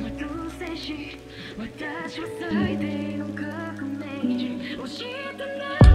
まくせし私は最低の革命児。教えてない。